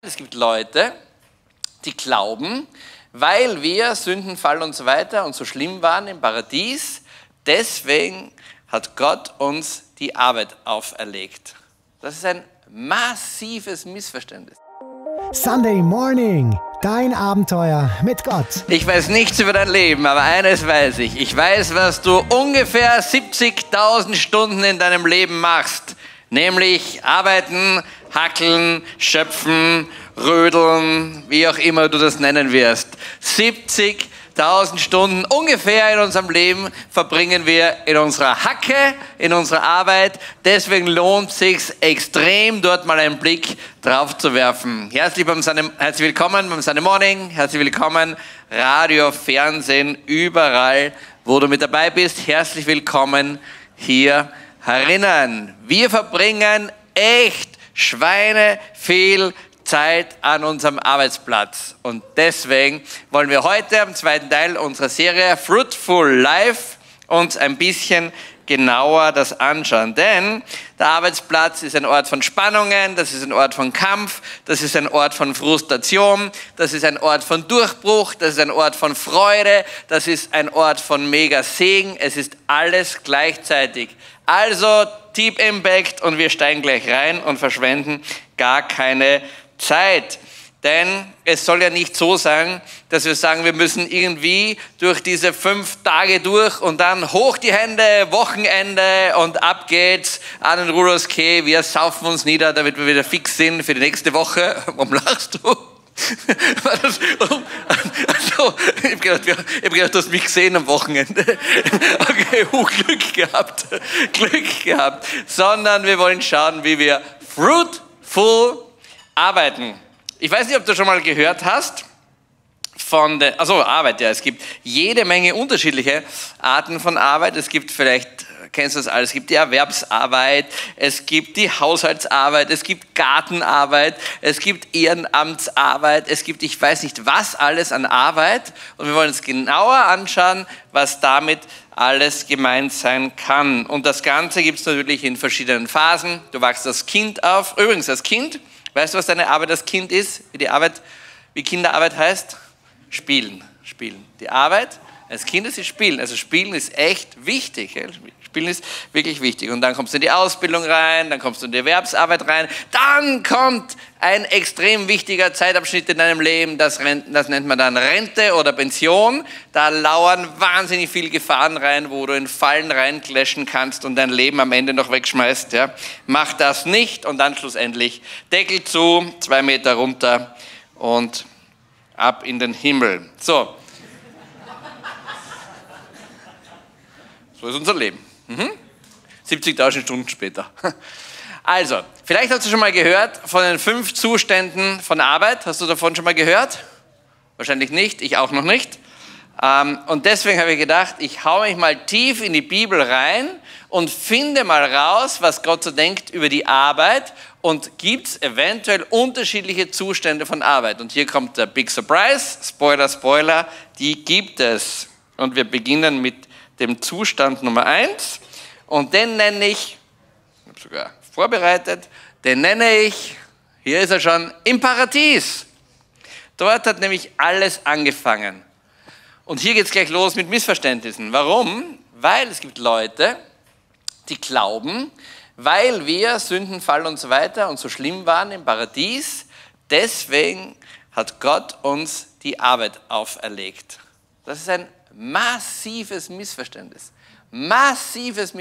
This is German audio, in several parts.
Es gibt Leute, die glauben, weil wir Sündenfall und so weiter und so schlimm waren im Paradies, deswegen hat Gott uns die Arbeit auferlegt. Das ist ein massives Missverständnis. Sunday Morning, dein Abenteuer mit Gott. Ich weiß nichts über dein Leben, aber eines weiß ich. Ich weiß, was du ungefähr 70.000 Stunden in deinem Leben machst. Nämlich arbeiten, hackeln, schöpfen, rödeln, wie auch immer du das nennen wirst. 70.000 Stunden ungefähr in unserem Leben verbringen wir in unserer Hacke, in unserer Arbeit. Deswegen lohnt sich extrem, dort mal einen Blick drauf zu werfen. Herzlich, beim Sunday, herzlich willkommen beim Sunday Morning, herzlich willkommen Radio, Fernsehen, überall, wo du mit dabei bist. Herzlich willkommen hier herinnen. Wir verbringen echt Schweine viel Zeit an unserem Arbeitsplatz. Und deswegen wollen wir heute am zweiten Teil unserer Serie Fruitful Life uns ein bisschen genauer das anschauen. Denn der Arbeitsplatz ist ein Ort von Spannungen, das ist ein Ort von Kampf, das ist ein Ort von Frustration, das ist ein Ort von Durchbruch, das ist ein Ort von Freude, das ist ein Ort von mega Segen. Es ist alles gleichzeitig. Also Deep Impact und wir steigen gleich rein und verschwenden gar keine Zeit. Denn es soll ja nicht so sein, dass wir sagen, wir müssen irgendwie durch diese fünf Tage durch und dann hoch die Hände, Wochenende und ab geht's an den Rudolfs Wir saufen uns nieder, damit wir wieder fix sind für die nächste Woche. Warum lachst du? also, ich habe gedacht, gedacht, du hast mich gesehen am Wochenende. Okay, uh, Glück gehabt. Glück gehabt. Sondern wir wollen schauen, wie wir fruitful arbeiten. Ich weiß nicht, ob du schon mal gehört hast von der, also Arbeit, ja, es gibt jede Menge unterschiedliche Arten von Arbeit. Es gibt vielleicht, kennst das alles, es gibt die Erwerbsarbeit, es gibt die Haushaltsarbeit, es gibt Gartenarbeit, es gibt Ehrenamtsarbeit, es gibt, ich weiß nicht was alles an Arbeit. Und wir wollen uns genauer anschauen, was damit alles gemeint sein kann. Und das Ganze gibt es natürlich in verschiedenen Phasen. Du wachst als Kind auf. Übrigens, als Kind Weißt du, was deine Arbeit als Kind ist? Wie die Arbeit, wie Kinderarbeit heißt? Spielen. Spielen. Die Arbeit als Kind ist Spielen. Also Spielen ist echt wichtig. Spielen ist wirklich wichtig. Und dann kommst du in die Ausbildung rein, dann kommst du in die Erwerbsarbeit rein, dann kommt ein extrem wichtiger Zeitabschnitt in deinem Leben, das, das nennt man dann Rente oder Pension. Da lauern wahnsinnig viele Gefahren rein, wo du in Fallen reinclashen kannst und dein Leben am Ende noch wegschmeißt. Ja. Mach das nicht und dann schlussendlich Deckel zu, zwei Meter runter und ab in den Himmel. So. So ist unser Leben. Mhm. 70.000 Stunden später. Also, vielleicht hast du schon mal gehört von den fünf Zuständen von Arbeit. Hast du davon schon mal gehört? Wahrscheinlich nicht, ich auch noch nicht. Ähm, und deswegen habe ich gedacht, ich haue mich mal tief in die Bibel rein und finde mal raus, was Gott so denkt über die Arbeit und gibt es eventuell unterschiedliche Zustände von Arbeit. Und hier kommt der Big Surprise, Spoiler, Spoiler, die gibt es. Und wir beginnen mit dem Zustand Nummer eins und den nenne ich, ich habe sogar vorbereitet, den nenne ich, hier ist er schon, im Paradies. Dort hat nämlich alles angefangen. Und hier geht es gleich los mit Missverständnissen. Warum? Weil es gibt Leute, die glauben, weil wir Sündenfall und so weiter und so schlimm waren im Paradies, deswegen hat Gott uns die Arbeit auferlegt. Das ist ein massives Missverständnis. Massives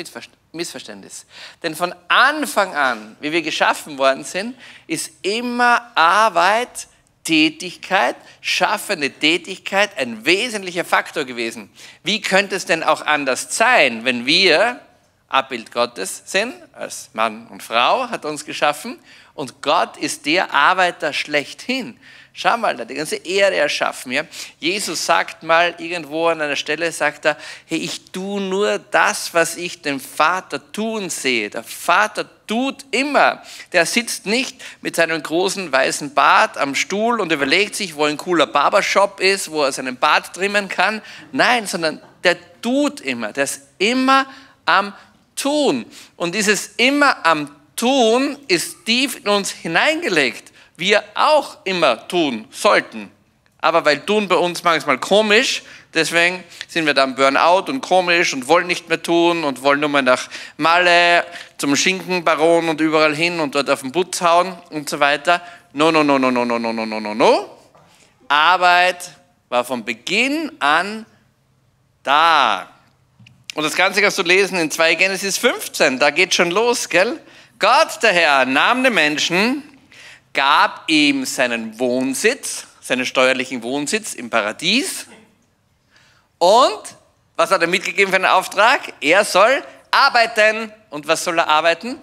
Missverständnis. Denn von Anfang an, wie wir geschaffen worden sind, ist immer Arbeit, Tätigkeit, schaffende Tätigkeit ein wesentlicher Faktor gewesen. Wie könnte es denn auch anders sein, wenn wir Abbild Gottes sind, als Mann und Frau hat uns geschaffen und Gott ist der Arbeiter schlechthin. Schau mal, hat die ganze Erde erschaffen. Ja? Jesus sagt mal irgendwo an einer Stelle, sagt er, hey, ich tue nur das, was ich den Vater tun sehe. Der Vater tut immer. Der sitzt nicht mit seinem großen weißen Bart am Stuhl und überlegt sich, wo ein cooler Barbershop ist, wo er seinen Bart trimmen kann. Nein, sondern der tut immer. Der ist immer am Tun. Und dieses immer am Tun ist tief in uns hineingelegt. Wir auch immer tun sollten. Aber weil tun bei uns manchmal komisch, deswegen sind wir dann Burnout und komisch und wollen nicht mehr tun und wollen nur mal nach Malle zum Schinkenbaron und überall hin und dort auf den Putz hauen und so weiter. No, no, no, no, no, no, no, no, no, no, no. Arbeit war von Beginn an da. Und das Ganze kannst du lesen in 2 Genesis 15, da geht schon los, gell? Gott, der Herr, nahm den Menschen, gab ihm seinen Wohnsitz, seinen steuerlichen Wohnsitz im Paradies. Und was hat er mitgegeben für einen Auftrag? Er soll arbeiten. Und was soll er arbeiten?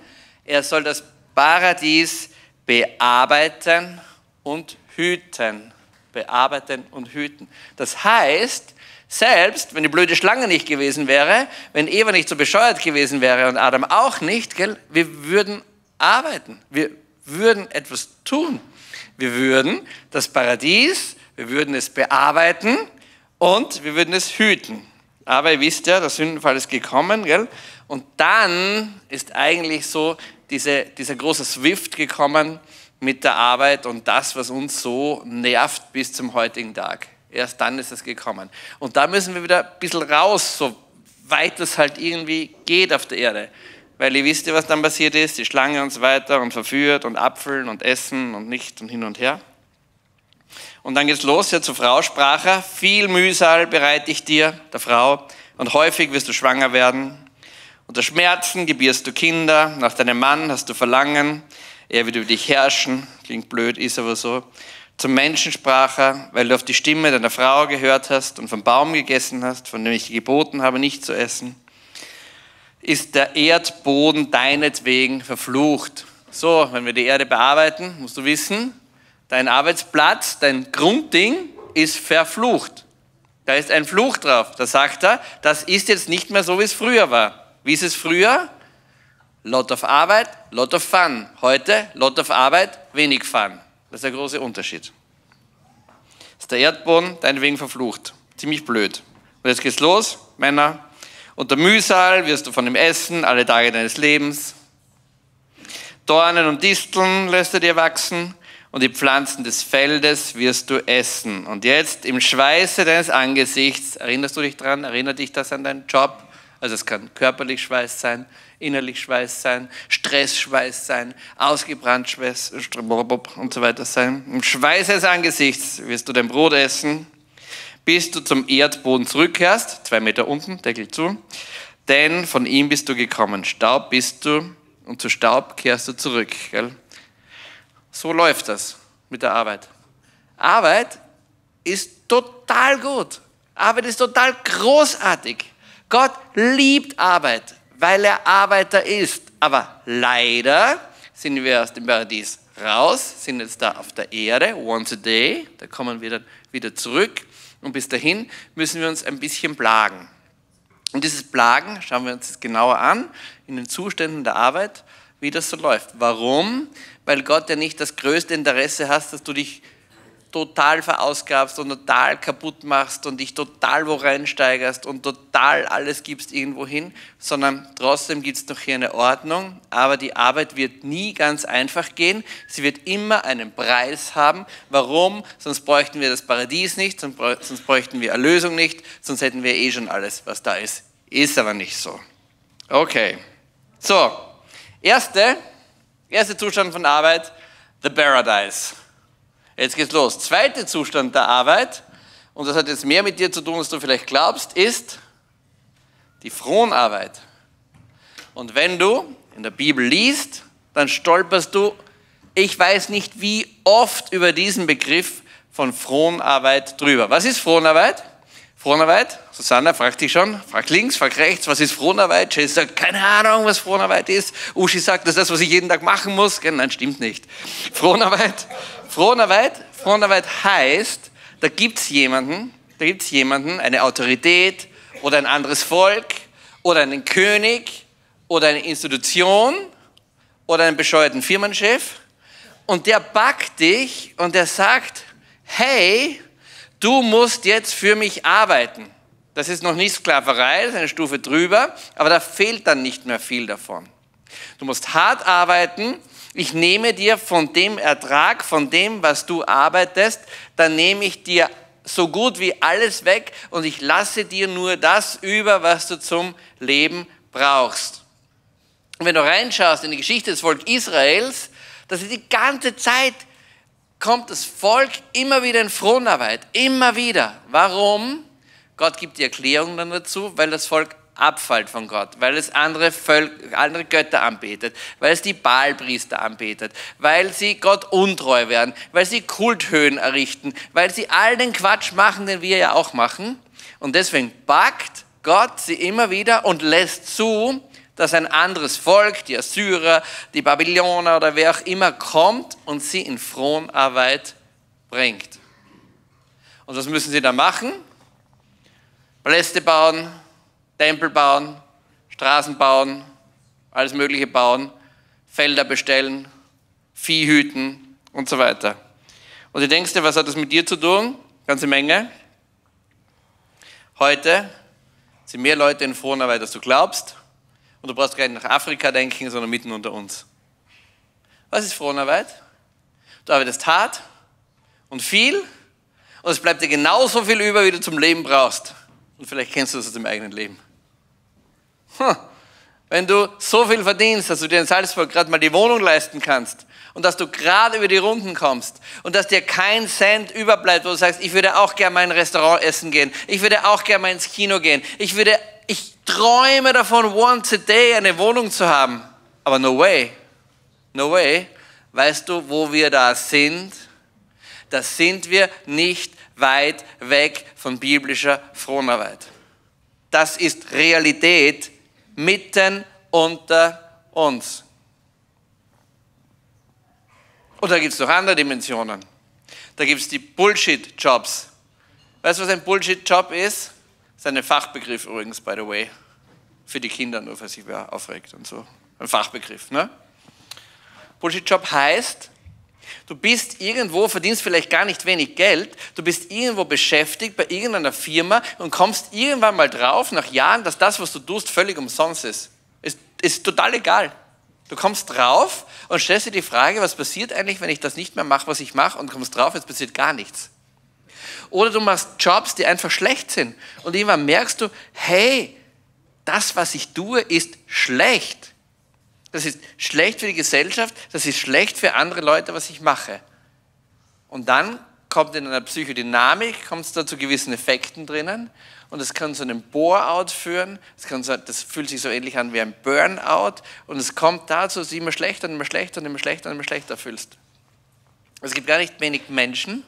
Er soll das Paradies bearbeiten und hüten. Bearbeiten und hüten. Das heißt, selbst wenn die blöde Schlange nicht gewesen wäre, wenn Eva nicht so bescheuert gewesen wäre und Adam auch nicht, gell, wir würden arbeiten. Wir würden etwas tun. Wir würden das Paradies, wir würden es bearbeiten und wir würden es hüten. Aber ihr wisst ja, der Sündenfall ist gekommen, gell? Und dann ist eigentlich so diese, dieser große Swift gekommen mit der Arbeit und das, was uns so nervt bis zum heutigen Tag. Erst dann ist es gekommen. Und da müssen wir wieder ein bisschen raus, so weit es halt irgendwie geht auf der Erde. Weil ihr wisst was dann passiert ist, die Schlange und so weiter und verführt und Apfeln und Essen und nicht und hin und her. Und dann geht's los, ja, zur Frau sprach er, viel Mühsal bereite ich dir, der Frau, und häufig wirst du schwanger werden. Unter Schmerzen gebierst du Kinder, nach deinem Mann hast du Verlangen, er wird über dich herrschen, klingt blöd, ist aber so. Zum Menschen sprach er, weil du auf die Stimme deiner Frau gehört hast und vom Baum gegessen hast, von dem ich geboten habe, nicht zu essen ist der Erdboden deinetwegen verflucht. So, wenn wir die Erde bearbeiten, musst du wissen, dein Arbeitsplatz, dein Grundding ist verflucht. Da ist ein Fluch drauf. Da sagt er, das ist jetzt nicht mehr so, wie es früher war. Wie ist es früher? Lot of Arbeit, lot of Fun. Heute, lot of Arbeit, wenig Fun. Das ist der große Unterschied. Ist der Erdboden deinetwegen verflucht. Ziemlich blöd. Und jetzt geht's los, Männer, unter Mühsal wirst du von ihm essen alle Tage deines Lebens. Dornen und Disteln lässt er dir wachsen und die Pflanzen des Feldes wirst du essen. Und jetzt im Schweiße deines Angesichts, erinnerst du dich dran, erinnert dich das an deinen Job? Also es kann körperlich Schweiß sein, innerlich Schweiß sein, Stressschweiß sein, ausgebrannt Schweiß und so weiter sein. Im Schweiße des Angesichts wirst du dein Brot essen bis du zum Erdboden zurückkehrst, zwei Meter unten, Deckel zu, denn von ihm bist du gekommen. Staub bist du und zu Staub kehrst du zurück. Gell? So läuft das mit der Arbeit. Arbeit ist total gut. Arbeit ist total großartig. Gott liebt Arbeit, weil er Arbeiter ist. Aber leider sind wir aus dem Paradies raus, sind jetzt da auf der Erde, once a day, da kommen wir dann wieder zurück und bis dahin müssen wir uns ein bisschen plagen. Und dieses Plagen schauen wir uns jetzt genauer an in den Zuständen der Arbeit, wie das so läuft. Warum? Weil Gott ja nicht das größte Interesse hat, dass du dich total verausgabst und total kaputt machst und dich total wo reinsteigerst und total alles gibst irgendwo hin, sondern trotzdem gibt es noch hier eine Ordnung, aber die Arbeit wird nie ganz einfach gehen. Sie wird immer einen Preis haben. Warum? Sonst bräuchten wir das Paradies nicht, sonst bräuchten wir Erlösung nicht, sonst hätten wir eh schon alles, was da ist. Ist aber nicht so. Okay. So, erste, erste Zustand von Arbeit, the Paradise. Jetzt geht's los. Zweiter Zustand der Arbeit, und das hat jetzt mehr mit dir zu tun, als du vielleicht glaubst, ist die Fronarbeit. Und wenn du in der Bibel liest, dann stolperst du, ich weiß nicht wie oft über diesen Begriff von Fronarbeit drüber. Was ist Fronarbeit? Fronarbeit? Susanna fragt dich schon, fragt links, fragt rechts, was ist Fronarbeit? Jay sagt, keine Ahnung, was Fronarbeit ist. Uschi sagt, das ist das, was ich jeden Tag machen muss. Nein, stimmt nicht. Fronarbeit Fronarbeit, Fronarbeit heißt, da gibt es jemanden, da gibt es jemanden, eine Autorität oder ein anderes Volk oder einen König oder eine Institution oder einen bescheuerten Firmenchef und der backt dich und der sagt, hey, du musst jetzt für mich arbeiten. Das ist noch nicht Sklaverei, das ist eine Stufe drüber, aber da fehlt dann nicht mehr viel davon. Du musst hart arbeiten Ich nehme dir von dem Ertrag, von dem, was du arbeitest, dann nehme ich dir so gut wie alles weg und ich lasse dir nur das über, was du zum Leben brauchst. Und wenn du reinschaust in die Geschichte des Volkes Israels, dass sie die ganze Zeit kommt das Volk immer wieder in Fronarbeit, immer wieder. Warum? Gott gibt die Erklärung dann dazu, weil das Volk abfällt von Gott, weil es andere, Völker, andere Götter anbetet, weil es die Baalpriester anbetet, weil sie Gott untreu werden, weil sie Kulthöhen errichten, weil sie all den Quatsch machen, den wir ja auch machen. Und deswegen packt Gott sie immer wieder und lässt zu, dass ein anderes Volk, die Assyrer, die Babyloner oder wer auch immer kommt und sie in Fronarbeit bringt. Und was müssen sie dann machen? Paläste bauen, Tempel bauen, Straßen bauen, alles Mögliche bauen, Felder bestellen, Vieh hüten und so weiter. Und du denkst dir, was hat das mit dir zu tun? Ganze Menge. Heute sind mehr Leute in Fronarbeit, als du glaubst. Und du brauchst gar nicht nach Afrika denken, sondern mitten unter uns. Was ist Fronarbeit? Du arbeitest hart und viel und es bleibt dir genauso viel über, wie du zum Leben brauchst. Und vielleicht kennst du das aus dem eigenen Leben. Hm. Wenn du so viel verdienst, dass du dir in Salzburg gerade mal die Wohnung leisten kannst und dass du gerade über die Runden kommst und dass dir kein Cent überbleibt, wo du sagst, ich würde auch gerne mal in ein Restaurant essen gehen, ich würde auch gerne mal ins Kino gehen, ich würde, ich träume davon, once a day eine Wohnung zu haben. Aber no way, no way. Weißt du, wo wir da sind? Da sind wir nicht weit weg von biblischer Fronarbeit. Das ist Realität mitten unter uns. Und da gibt es noch andere Dimensionen. Da gibt es die Bullshit-Jobs. Weißt du, was ein Bullshit-Job ist? Ist ein Fachbegriff übrigens, by the way. Für die Kinder, nur falls sich wer aufregt und so. Ein Fachbegriff. Ne? Bullshit-Job heißt, Du bist irgendwo, verdienst vielleicht gar nicht wenig Geld, du bist irgendwo beschäftigt bei irgendeiner Firma und kommst irgendwann mal drauf, nach Jahren, dass das, was du tust, völlig umsonst ist. Ist, ist total egal. Du kommst drauf und stellst dir die Frage, was passiert eigentlich, wenn ich das nicht mehr mache, was ich mache, und kommst drauf, jetzt passiert gar nichts. Oder du machst Jobs, die einfach schlecht sind. Und irgendwann merkst du, hey, das, was ich tue, ist schlecht. Das ist schlecht für die Gesellschaft, das ist schlecht für andere Leute, was ich mache. Und dann kommt in einer Psychodynamik, kommt es da zu gewissen Effekten drinnen. Und es kann zu einem Bore-out führen, das, kann so, das fühlt sich so ähnlich an wie ein Burnout. Und es kommt dazu, dass du immer schlechter und immer schlechter und immer schlechter und immer schlechter fühlst. Es gibt gar nicht wenig Menschen,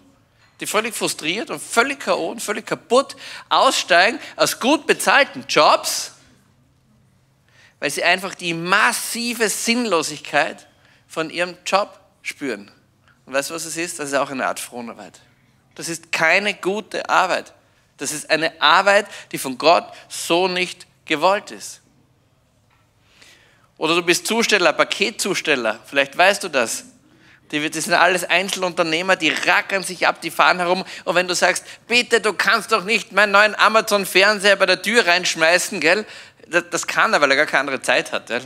die völlig frustriert und völlig K.O. und völlig kaputt aussteigen aus gut bezahlten Jobs, weil sie einfach die massive Sinnlosigkeit von ihrem Job spüren. Und weißt du, was es ist? Das ist auch eine Art Fronarbeit. Das ist keine gute Arbeit. Das ist eine Arbeit, die von Gott so nicht gewollt ist. Oder du bist Zusteller, Paketzusteller, vielleicht weißt du das. Die, das sind alles Einzelunternehmer, die rackern sich ab, die fahren herum. Und wenn du sagst, bitte, du kannst doch nicht meinen neuen Amazon-Fernseher bei der Tür reinschmeißen, gell? das kann er, weil er gar keine andere Zeit hat. Ja?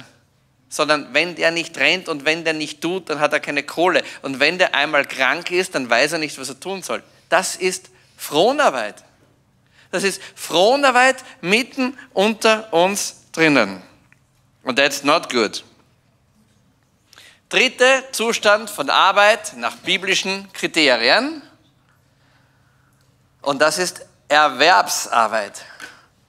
Sondern wenn der nicht rennt und wenn der nicht tut, dann hat er keine Kohle. Und wenn der einmal krank ist, dann weiß er nicht, was er tun soll. Das ist Fronarbeit. Das ist Fronarbeit mitten unter uns drinnen. Und that's not good. Dritter Zustand von Arbeit nach biblischen Kriterien. Und das ist Erwerbsarbeit.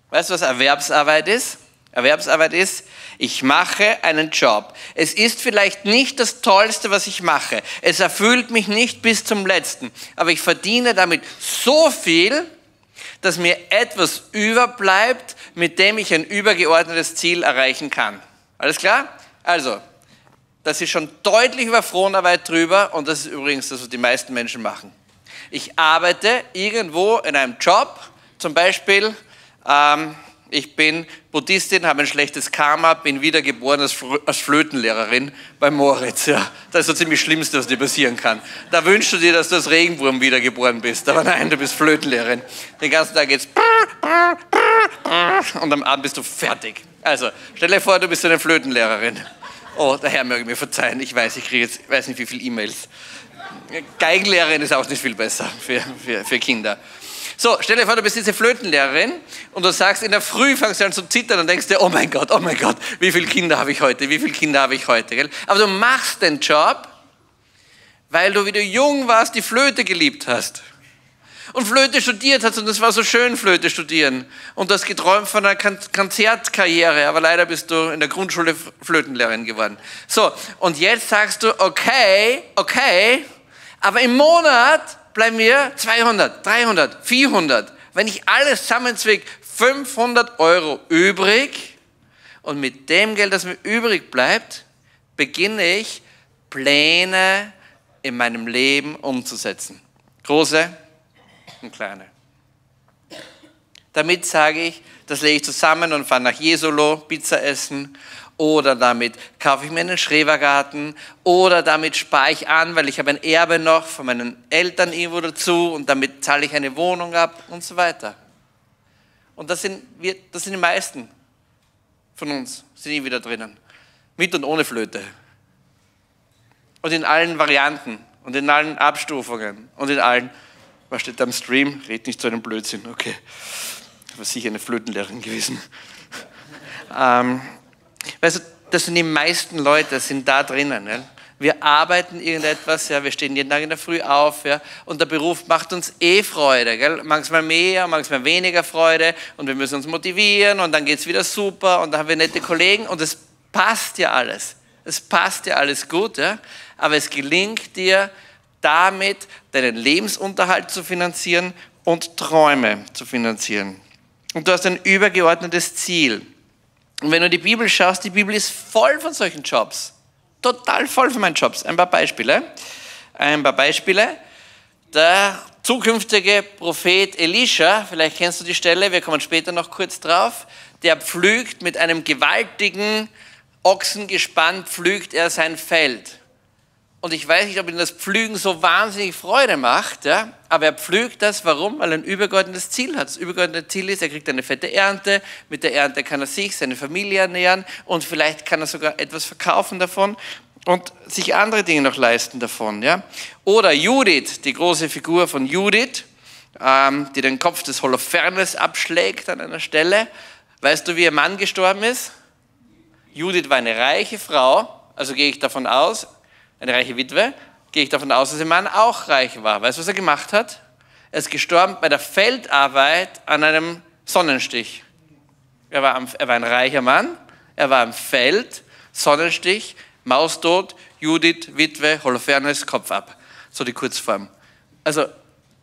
Weißt du, was Erwerbsarbeit ist? Erwerbsarbeit ist, ich mache einen Job. Es ist vielleicht nicht das Tollste, was ich mache. Es erfüllt mich nicht bis zum letzten. Aber ich verdiene damit so viel, dass mir etwas überbleibt, mit dem ich ein übergeordnetes Ziel erreichen kann. Alles klar? Also, das ist schon deutlich über Fronarbeit drüber und das ist übrigens das, was die meisten Menschen machen. Ich arbeite irgendwo in einem Job, zum Beispiel ähm, ich bin Buddhistin, habe ein schlechtes Karma, bin wiedergeboren als, als Flötenlehrerin bei Moritz. Ja. Das ist so ziemlich das Schlimmste, was dir passieren kann. Da wünschst du dir, dass du als Regenwurm wiedergeboren bist. Aber nein, du bist Flötenlehrerin. Den ganzen Tag geht's und am Abend bist du fertig. Also, stell dir vor, du bist eine Flötenlehrerin. Oh, der Herr möge mir verzeihen. Ich weiß, ich kriege jetzt, weiß nicht, wie viele E-Mails. Geigenlehrerin ist auch nicht viel besser für, für, für Kinder. So, stell dir vor, du bist diese Flötenlehrerin und du sagst, in der Früh fangst du an zu zittern und denkst dir, oh mein Gott, oh mein Gott, wie viele Kinder habe ich heute, wie viele Kinder habe ich heute. Gell? Aber du machst den Job, weil du, wie du jung warst, die Flöte geliebt hast. Und Flöte studiert hast und es war so schön, Flöte studieren. Und du hast geträumt von einer Konzertkarriere, aber leider bist du in der Grundschule Flötenlehrerin geworden. So, und jetzt sagst du, okay, okay, aber im Monat bleiben mir 200, 300, 400. Wenn ich alles zusammenzwick, 500 Euro übrig. Und mit dem Geld, das mir übrig bleibt, beginne ich Pläne in meinem Leben umzusetzen. Große und kleine. Damit sage ich, das lege ich zusammen und fahre nach Jesolo Pizza essen oder damit kaufe ich mir einen Schrebergarten oder damit spare ich an, weil ich habe ein Erbe noch von meinen Eltern irgendwo dazu und damit zahle ich eine Wohnung ab und so weiter. Und das sind, wir, das sind die meisten von uns, sind hier wieder drinnen. Mit und ohne Flöte. Und in allen Varianten und in allen Abstufungen und in allen, was steht da im Stream? Red nicht zu einem Blödsinn, okay. War sicher eine Flötenlehrerin gewesen. ähm, Weißt du, das sind die meisten Leute, sind da drinnen. Ja? Wir arbeiten irgendetwas, ja, wir stehen jeden Tag in der Früh auf, ja, und der Beruf macht uns eh Freude, gell? manchmal mehr, manchmal weniger Freude, und wir müssen uns motivieren, und dann geht es wieder super, und dann haben wir nette Kollegen, und es passt ja alles. Es passt ja alles gut, ja? aber es gelingt dir damit, deinen Lebensunterhalt zu finanzieren und Träume zu finanzieren. Und du hast ein übergeordnetes Ziel. Und wenn du die Bibel schaust, die Bibel ist voll von solchen Jobs. Total voll von meinen Jobs. Ein paar Beispiele. Ein paar Beispiele. Der zukünftige Prophet Elisha, vielleicht kennst du die Stelle, wir kommen später noch kurz drauf, der pflügt mit einem gewaltigen Ochsengespann, pflügt er sein Feld. Und ich weiß nicht, ob ihm das Pflügen so wahnsinnig Freude macht, ja? aber er pflügt das. Warum? Weil er ein übergeordnetes Ziel hat. Das übergeordnete Ziel ist, er kriegt eine fette Ernte. Mit der Ernte kann er sich, seine Familie ernähren und vielleicht kann er sogar etwas verkaufen davon und sich andere Dinge noch leisten davon. Ja? Oder Judith, die große Figur von Judith, ähm, die den Kopf des Holofernes abschlägt an einer Stelle. Weißt du, wie ihr Mann gestorben ist? Judith war eine reiche Frau, also gehe ich davon aus, eine reiche Witwe, gehe ich davon aus, dass ihr Mann auch reich war. Weißt du, was er gemacht hat? Er ist gestorben bei der Feldarbeit an einem Sonnenstich. Er war, er war ein reicher Mann, er war am Feld, Sonnenstich, Maustot, Judith, Witwe, Holofernes, Kopf ab. So die Kurzform. Also,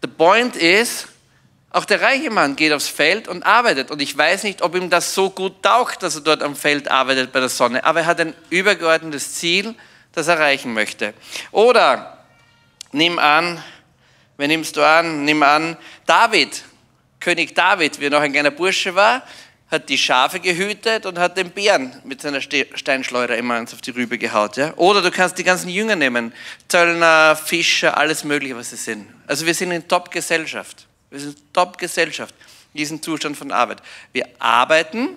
the point is, auch der reiche Mann geht aufs Feld und arbeitet. Und ich weiß nicht, ob ihm das so gut taugt, dass er dort am Feld arbeitet bei der Sonne. Aber er hat ein übergeordnetes Ziel das erreichen möchte. Oder nimm an, wen nimmst du an? Nimm an, David, König David, wie er noch ein kleiner Bursche war, hat die Schafe gehütet und hat den Bären mit seiner Steinschleuder immer auf die Rübe gehaut. Ja? Oder du kannst die ganzen Jünger nehmen, Zöllner, Fischer, alles Mögliche, was sie sind. Also wir sind in Top-Gesellschaft. Wir sind Top-Gesellschaft in diesem Zustand von Arbeit. Wir arbeiten,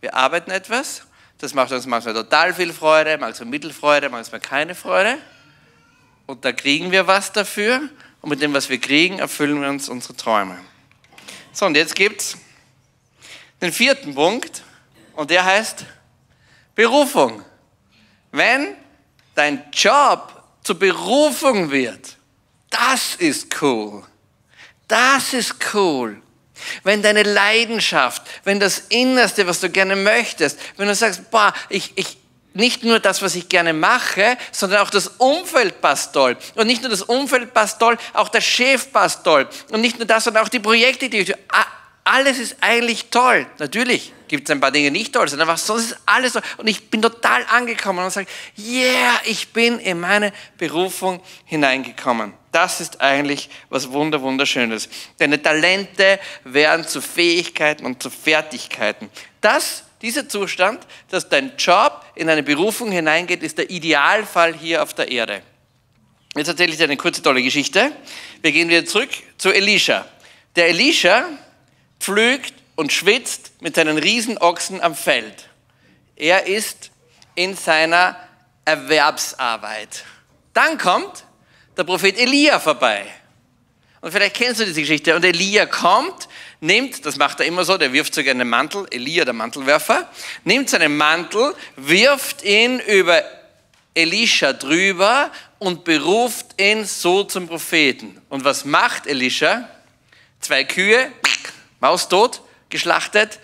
wir arbeiten etwas das macht uns manchmal total viel Freude, manchmal Mittelfreude, manchmal keine Freude. Und da kriegen wir was dafür. Und mit dem, was wir kriegen, erfüllen wir uns unsere Träume. So, und jetzt gibt es den vierten Punkt. Und der heißt Berufung. Wenn dein Job zur Berufung wird, das ist cool. Das ist cool. Wenn deine Leidenschaft, wenn das Innerste, was du gerne möchtest, wenn du sagst, boah, ich, ich, nicht nur das, was ich gerne mache, sondern auch das Umfeld passt toll. Und nicht nur das Umfeld passt toll, auch der Chef passt toll. Und nicht nur das, sondern auch die Projekte, die ich tue. Alles ist eigentlich toll. Natürlich gibt es ein paar Dinge nicht toll, sondern was sonst ist alles toll. Und ich bin total angekommen und sage, yeah, ich bin in meine Berufung hineingekommen. Das ist eigentlich was Wunder, Wunderschönes. Deine Talente werden zu Fähigkeiten und zu Fertigkeiten. Das, dieser Zustand, dass dein Job in eine Berufung hineingeht, ist der Idealfall hier auf der Erde. Jetzt erzähle ich dir eine kurze, tolle Geschichte. Wir gehen wieder zurück zu Elisha. Der Elisha pflügt und schwitzt mit seinen Riesenochsen am Feld. Er ist in seiner Erwerbsarbeit. Dann kommt der Prophet Elia vorbei. Und vielleicht kennst du diese Geschichte. Und Elia kommt, nimmt, das macht er immer so, der wirft sogar einen Mantel, Elia, der Mantelwerfer, nimmt seinen Mantel, wirft ihn über Elisha drüber und beruft ihn so zum Propheten. Und was macht Elisha? Zwei Kühe, maustot, geschlachtet,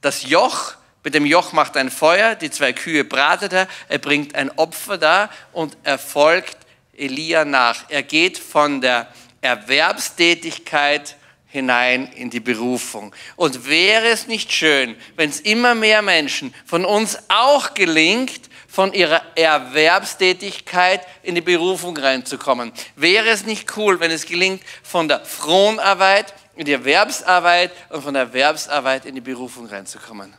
das Joch, mit dem Joch macht er ein Feuer, die zwei Kühe bratet er, er bringt ein Opfer da und er folgt Elia nach. Er geht von der Erwerbstätigkeit hinein in die Berufung. Und wäre es nicht schön, wenn es immer mehr Menschen von uns auch gelingt, von ihrer Erwerbstätigkeit in die Berufung reinzukommen? Wäre es nicht cool, wenn es gelingt, von der Fronarbeit in die Erwerbsarbeit und von der Erwerbsarbeit in die Berufung reinzukommen?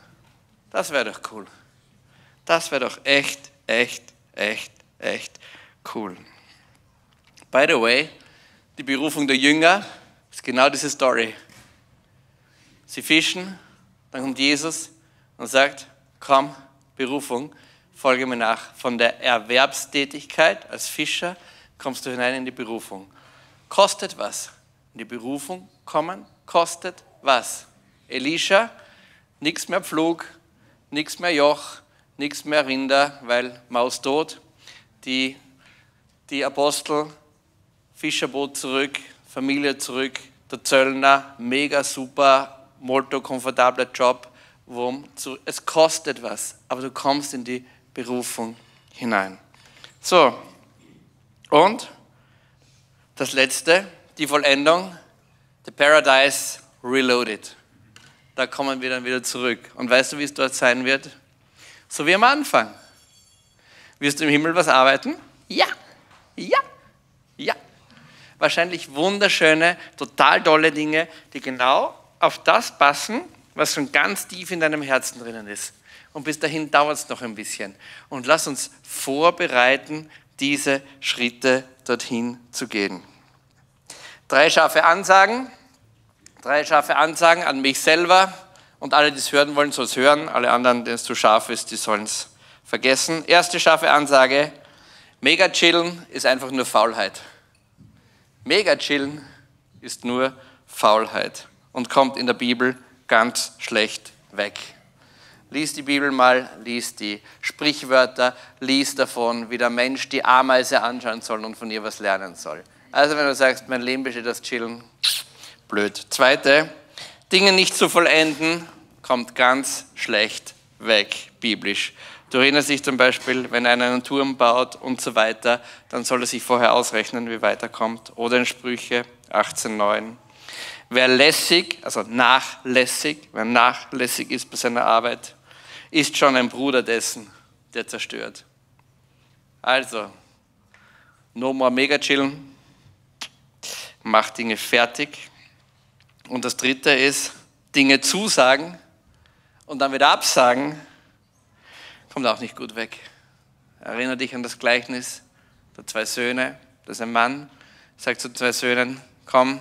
Das wäre doch cool. Das wäre doch echt, echt, echt, echt cool. By the way, die Berufung der Jünger ist genau diese Story. Sie fischen, dann kommt Jesus und sagt, komm, Berufung, folge mir nach. Von der Erwerbstätigkeit als Fischer kommst du hinein in die Berufung. Kostet was. In die Berufung kommen kostet was. Elisha, nichts mehr Pflug, nichts mehr Joch, nichts mehr Rinder, weil Maus tot. Die, die Apostel Fischerboot zurück, Familie zurück, der Zöllner, mega super, molto komfortabler Job. Wo es kostet was, aber du kommst in die Berufung hinein. So, und das letzte, die Vollendung, the Paradise Reloaded. Da kommen wir dann wieder zurück. Und weißt du, wie es dort sein wird? So wie am Anfang. Wirst du im Himmel was arbeiten? Ja, ja, ja wahrscheinlich wunderschöne, total tolle Dinge, die genau auf das passen, was schon ganz tief in deinem Herzen drinnen ist. Und bis dahin dauert es noch ein bisschen. Und lass uns vorbereiten, diese Schritte dorthin zu gehen. Drei scharfe Ansagen. Drei scharfe Ansagen an mich selber. Und alle, die es hören wollen, sollen es hören. Alle anderen, denen es zu scharf ist, die sollen es vergessen. Erste scharfe Ansage. Mega chillen ist einfach nur Faulheit. Mega chillen ist nur Faulheit und kommt in der Bibel ganz schlecht weg. Lies die Bibel mal, lies die Sprichwörter, lies davon, wie der Mensch die Ameise anschauen soll und von ihr was lernen soll. Also wenn du sagst, mein Leben besteht aus Chillen, blöd. Zweite, Dinge nicht zu vollenden, kommt ganz schlecht weg, biblisch. Du erinnerst dich zum Beispiel, wenn einer einen Turm baut und so weiter, dann soll er sich vorher ausrechnen, wie weit er kommt. Oder in Sprüche 18,9. Wer lässig, also nachlässig, wer nachlässig ist bei seiner Arbeit, ist schon ein Bruder dessen, der zerstört. Also, no more mega chillen, mach Dinge fertig. Und das dritte ist, Dinge zusagen und dann wieder absagen kommt auch nicht gut weg. Erinnere dich an das Gleichnis der zwei Söhne. Da ist ein Mann, sagt zu zwei Söhnen, komm,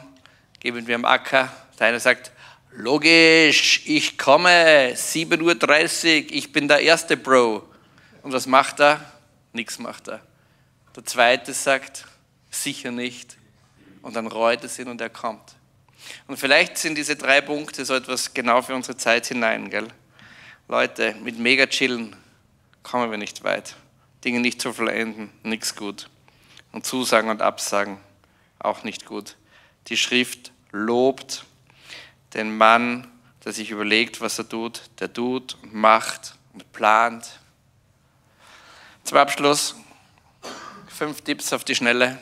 geben wir am Acker. Der eine sagt, logisch, ich komme, 7.30 Uhr, ich bin der erste Bro. Und was macht er? Nichts macht er. Der zweite sagt, sicher nicht. Und dann reut es ihn und er kommt. Und vielleicht sind diese drei Punkte so etwas genau für unsere Zeit hinein, gell? Leute, mit mega chillen, kommen wir nicht weit. Dinge nicht zu vollenden, nichts gut. Und Zusagen und Absagen, auch nicht gut. Die Schrift lobt den Mann, der sich überlegt, was er tut, der tut und macht und plant. Zum Abschluss fünf Tipps auf die Schnelle.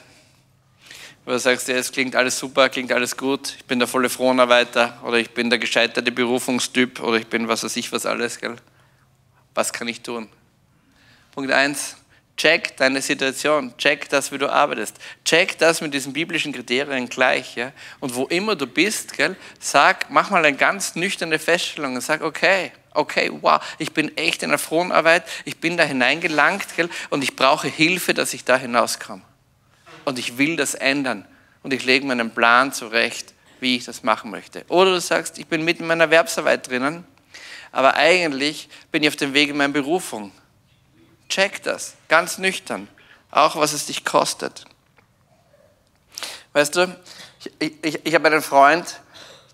Wo du sagst, ja, es klingt alles super, klingt alles gut, ich bin der volle Fronarbeiter oder ich bin der gescheiterte Berufungstyp oder ich bin was weiß ich was alles. Gell? Was kann ich tun? Punkt 1, check deine Situation, check das, wie du arbeitest, check das mit diesen biblischen Kriterien gleich. Ja? Und wo immer du bist, gell, sag, mach mal eine ganz nüchterne Feststellung und sag, okay, okay, wow, ich bin echt in der Fronarbeit, ich bin da hineingelangt gell, und ich brauche Hilfe, dass ich da hinauskomme. Und ich will das ändern und ich lege mir einen Plan zurecht, wie ich das machen möchte. Oder du sagst, ich bin mitten in meiner Erwerbsarbeit drinnen, aber eigentlich bin ich auf dem Weg in meine Berufung Check das, ganz nüchtern, auch was es dich kostet. Weißt du, ich, ich, ich habe einen Freund,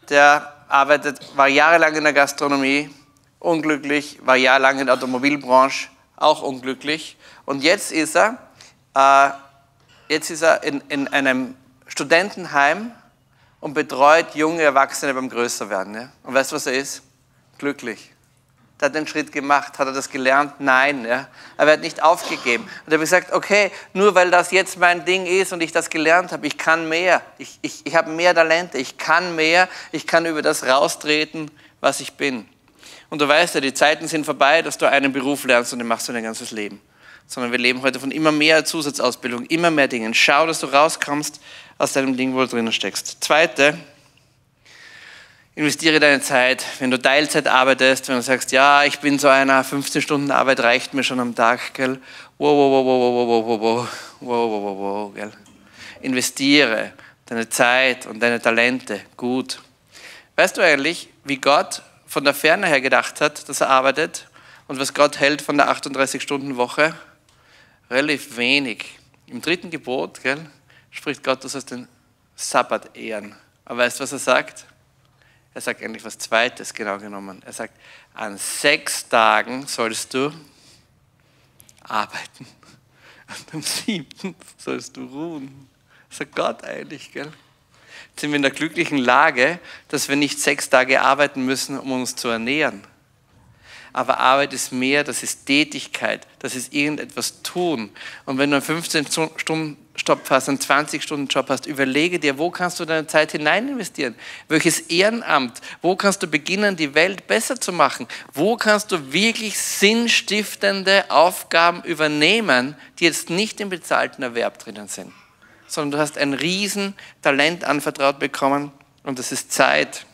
der arbeitet, war jahrelang in der Gastronomie, unglücklich, war jahrelang in der Automobilbranche, auch unglücklich. Und jetzt ist er, äh, jetzt ist er in, in einem Studentenheim und betreut junge Erwachsene beim Größerwerden. Ja? Und weißt du, was er ist? Glücklich. Der hat den Schritt gemacht. Hat er das gelernt? Nein. Ja? Er wird nicht aufgegeben. Und er hat gesagt, okay, nur weil das jetzt mein Ding ist und ich das gelernt habe, ich kann mehr. Ich, ich, ich habe mehr Talente. Ich kann mehr. Ich kann über das raustreten, was ich bin. Und du weißt ja, die Zeiten sind vorbei, dass du einen Beruf lernst und den machst du dein ganzes Leben. Sondern wir leben heute von immer mehr Zusatzausbildung, immer mehr Dingen. Schau, dass du rauskommst aus deinem Ding, wo du drinnen steckst. Zweite, investiere deine Zeit. Wenn du Teilzeit arbeitest, wenn du sagst, ja, ich bin so einer, 15 Stunden Arbeit reicht mir schon am Tag, gell? Wow, wow, wow, wow, wow, wow, wow, wow, wow, wow, wow, gell? Investiere deine Zeit und deine Talente gut. Weißt du eigentlich, wie Gott von der Ferne her gedacht hat, dass er arbeitet und was Gott hält von der 38-Stunden-Woche? Relativ wenig. Im dritten Gebot, gell, spricht Gott, du sollst den Sabbat ehren. Aber weißt du, was er sagt? Er sagt eigentlich was Zweites, genau genommen. Er sagt, an sechs Tagen sollst du arbeiten. Und am siebten sollst du ruhen. Sagt Gott eigentlich, gell? Jetzt sind wir in der glücklichen Lage, dass wir nicht sechs Tage arbeiten müssen, um uns zu ernähren. Aber Arbeit ist mehr, das ist Tätigkeit, das ist irgendetwas tun. Und wenn du einen 15 Stunden Job hast, einen 20 Stunden Job hast, überlege dir, wo kannst du deine Zeit hinein investieren? Welches Ehrenamt? Wo kannst du beginnen, die Welt besser zu machen? Wo kannst du wirklich sinnstiftende Aufgaben übernehmen, die jetzt nicht im bezahlten Erwerb drinnen sind? Sondern du hast ein Riesentalent anvertraut bekommen und das ist Zeit.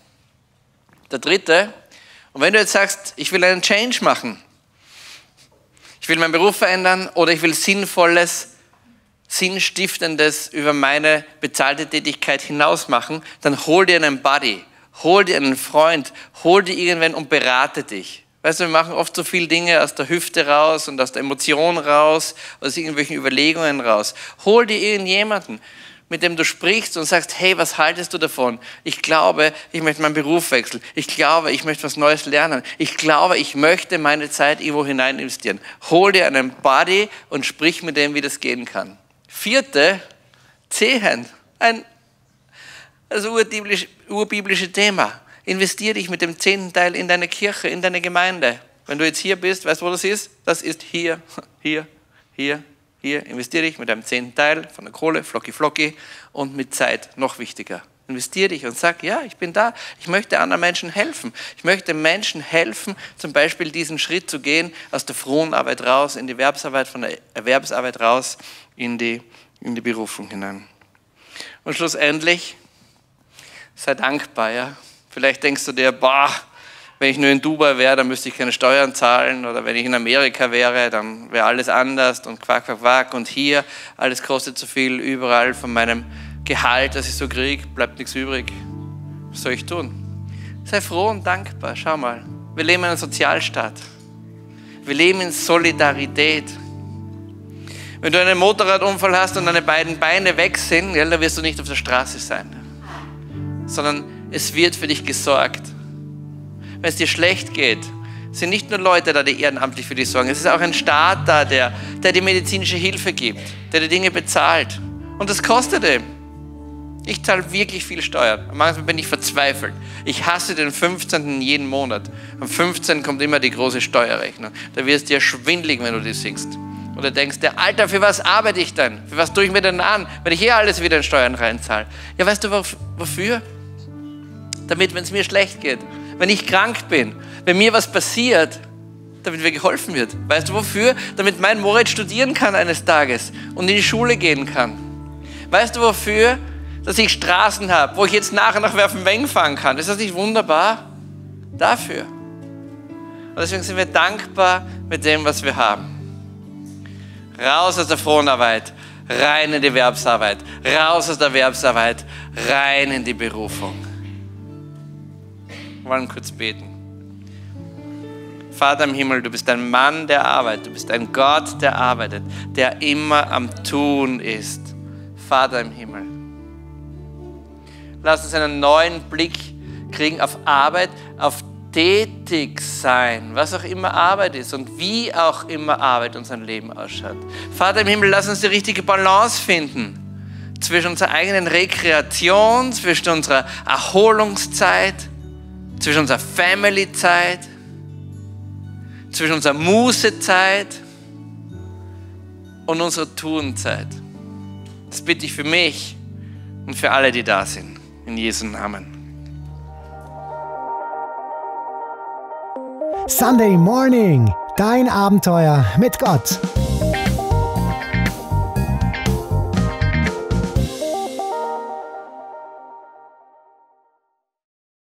Der dritte, und wenn du jetzt sagst, ich will einen Change machen, ich will meinen Beruf verändern oder ich will sinnvolles, sinnstiftendes über meine bezahlte Tätigkeit hinaus machen, dann hol dir einen Buddy, hol dir einen Freund, hol dir irgendwen und berate dich. Weißt du, wir machen oft so viele Dinge aus der Hüfte raus und aus der Emotion raus, aus irgendwelchen Überlegungen raus. Hol dir irgendjemanden mit dem du sprichst und sagst, hey, was haltest du davon? Ich glaube, ich möchte meinen Beruf wechseln. Ich glaube, ich möchte was Neues lernen. Ich glaube, ich möchte meine Zeit irgendwo hinein investieren. Hol dir einen Buddy und sprich mit dem, wie das gehen kann. Vierte, Zehen. Ein das urbiblische, urbiblische Thema. Investiere dich mit dem zehnten Teil in deine Kirche, in deine Gemeinde. Wenn du jetzt hier bist, weißt du, wo das ist? Das ist hier, hier, hier, hier investiere ich mit einem zehnten Teil von der Kohle, flocki flocki und mit Zeit noch wichtiger. Investiere dich und sag, ja, ich bin da. Ich möchte anderen Menschen helfen. Ich möchte Menschen helfen, zum Beispiel diesen Schritt zu gehen, aus der frohen Arbeit raus, in die Erwerbsarbeit, von der Erwerbsarbeit raus, in die, in die Berufung hinein. Und schlussendlich, sei dankbar, ja. Vielleicht denkst du dir, boah, wenn ich nur in Dubai wäre, dann müsste ich keine Steuern zahlen oder wenn ich in Amerika wäre, dann wäre alles anders und quack, quack, quack und hier, alles kostet zu viel, überall von meinem Gehalt, das ich so kriege, bleibt nichts übrig. Was soll ich tun? Sei froh und dankbar, schau mal. Wir leben in einem Sozialstaat. Wir leben in Solidarität. Wenn du einen Motorradunfall hast und deine beiden Beine weg sind, dann wirst du nicht auf der Straße sein, sondern es wird für dich gesorgt wenn es dir schlecht geht, sind nicht nur Leute da, die ehrenamtlich für dich sorgen. Es ist auch ein Staat da, der, der dir medizinische Hilfe gibt, der dir Dinge bezahlt. Und das kostet ihm. Ich zahle wirklich viel Steuern. Manchmal bin ich verzweifelt. Ich hasse den 15. jeden Monat. Am 15. kommt immer die große Steuerrechnung. Da wirst du ja schwindlig, wenn du die siehst. Oder denkst der Alter, für was arbeite ich denn? Für was tue ich mir denn an, wenn ich hier alles wieder in Steuern reinzahle? Ja, weißt du wofür? Damit, wenn es mir schlecht geht, wenn ich krank bin, wenn mir was passiert, damit mir geholfen wird. Weißt du wofür? Damit mein Moritz studieren kann eines Tages und in die Schule gehen kann. Weißt du wofür? Dass ich Straßen habe, wo ich jetzt nachher nach Werfenweng fahren kann. Ist das nicht wunderbar? Dafür. Und deswegen sind wir dankbar mit dem, was wir haben. Raus aus der Fronarbeit, rein in die Erwerbsarbeit. Raus aus der Erwerbsarbeit, rein in die Berufung. Wir wollen kurz beten. Vater im Himmel, du bist ein Mann der Arbeit, du bist ein Gott, der arbeitet, der immer am Tun ist. Vater im Himmel. Lass uns einen neuen Blick kriegen auf Arbeit, auf tätig sein, was auch immer Arbeit ist und wie auch immer Arbeit unser Leben ausschaut. Vater im Himmel, lass uns die richtige Balance finden zwischen unserer eigenen Rekreation, zwischen unserer Erholungszeit, zwischen unserer Family-Zeit, zwischen unserer Mußezeit und unserer Tunzeit. Das bitte ich für mich und für alle, die da sind. In Jesu Namen. Sunday Morning, dein Abenteuer mit Gott.